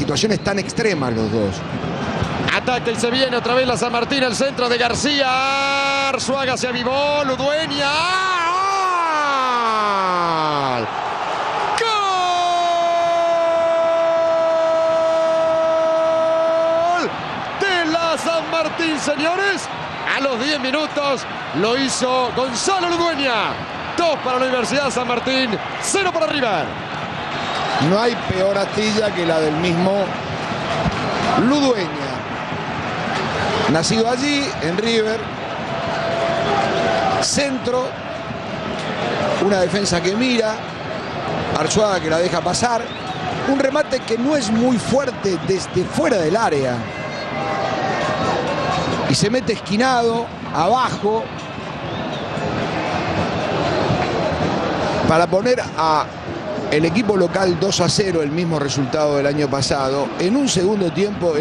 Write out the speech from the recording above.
situaciones tan extremas los dos. Ataca y se viene otra vez la San Martín, el centro de García. Arzuaga se avivó, Ludueña. ¡Gol! ¡Gol! De la San Martín, señores. A los 10 minutos lo hizo Gonzalo Ludueña. Dos para la Universidad San Martín, cero para River. No hay peor astilla que la del mismo Ludueña. Nacido allí, en River. Centro. Una defensa que mira. Arzuaga que la deja pasar. Un remate que no es muy fuerte desde fuera del área. Y se mete esquinado, abajo. Para poner a el equipo local 2 a 0, el mismo resultado del año pasado, en un segundo tiempo.